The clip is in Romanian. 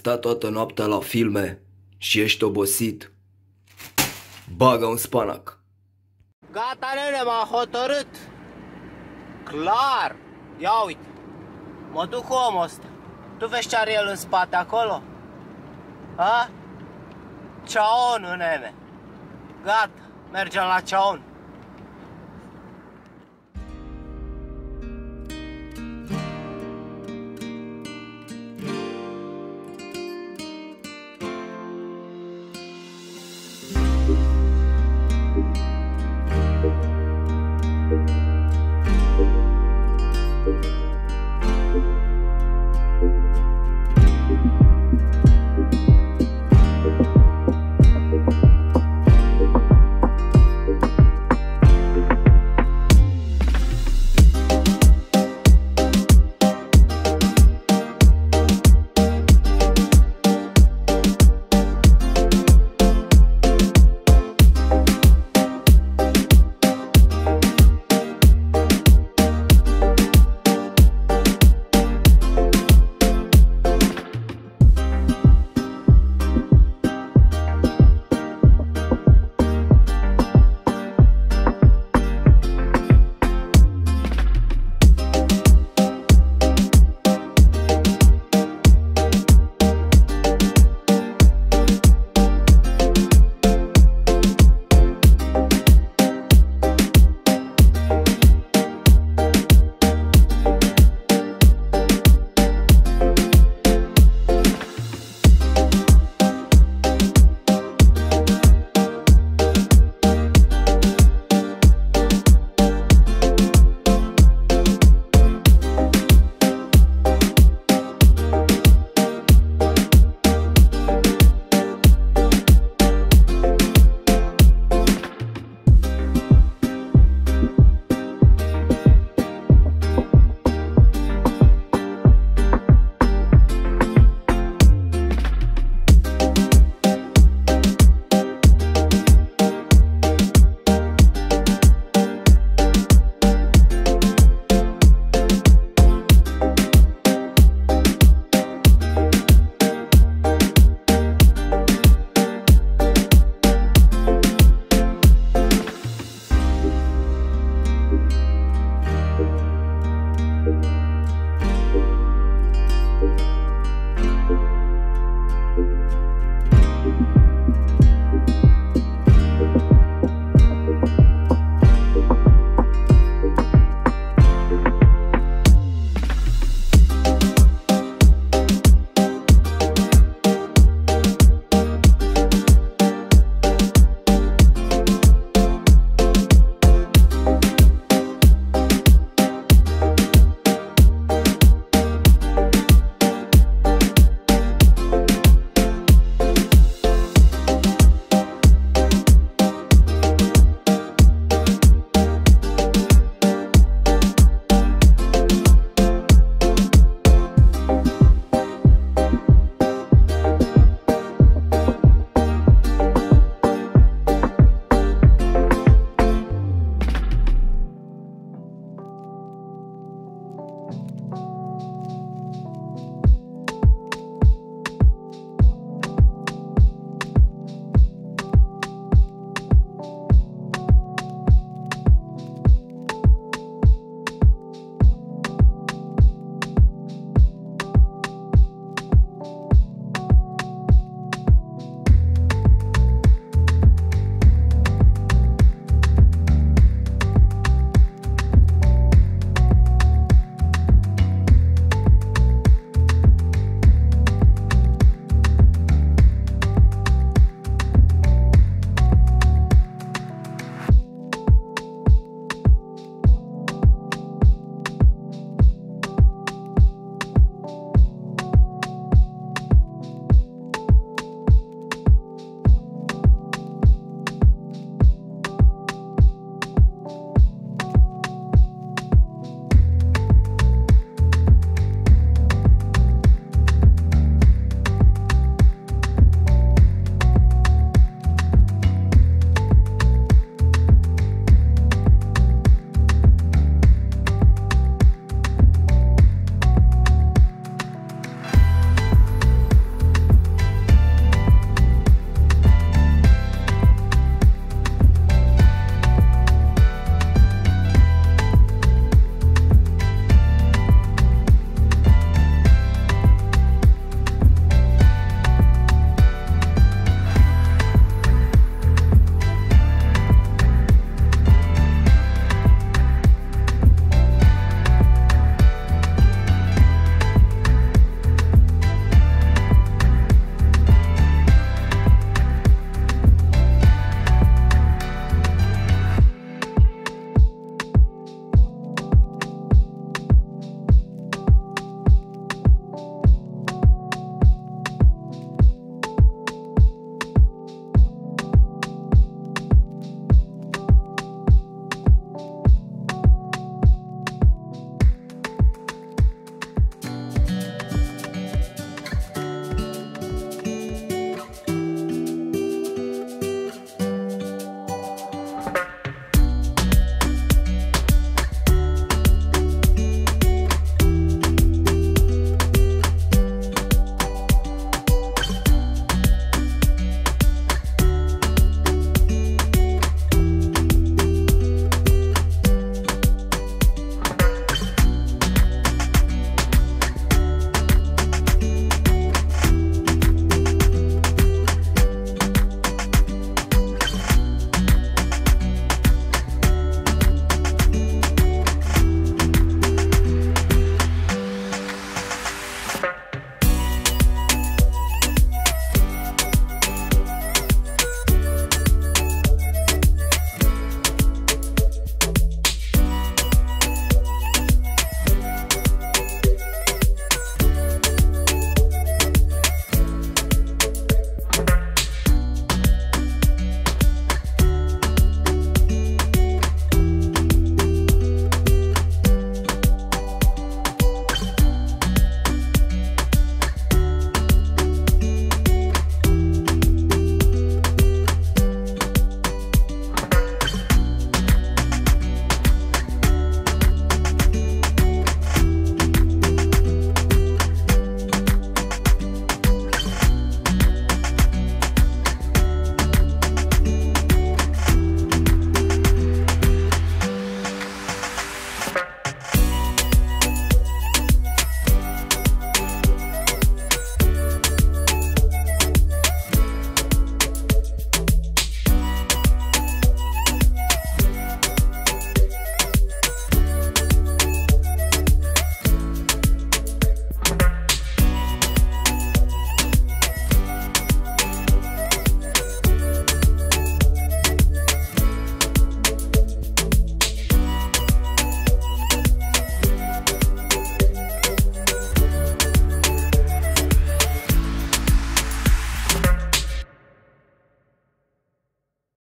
sta toată noaptea la filme și ești obosit, bagă un spanac. Gata, nene, m-am hotărât. Clar. Ia uite. Mă duc cu omul ăsta. Tu vezi ce are el în spate acolo? Ha? Ceaon, nene. Gata, mergem la ceaon.